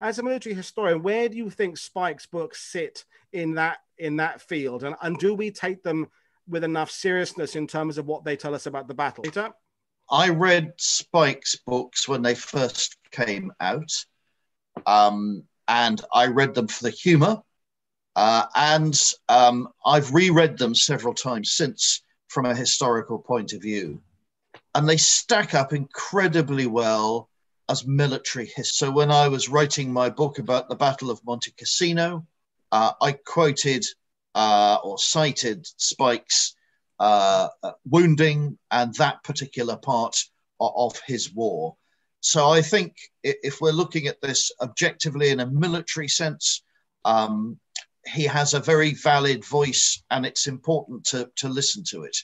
as a military historian, where do you think Spike's books sit in that in that field, and and do we take them with enough seriousness in terms of what they tell us about the battle? Peter? I read Spike's books when they first came out, um, and I read them for the humour. Uh, and um, I've reread them several times since from a historical point of view. And they stack up incredibly well as military history. So when I was writing my book about the Battle of Monte Cassino, uh, I quoted uh, or cited Spike's uh, uh, wounding and that particular part of, of his war. So I think if we're looking at this objectively in a military sense, um, he has a very valid voice and it's important to, to listen to it.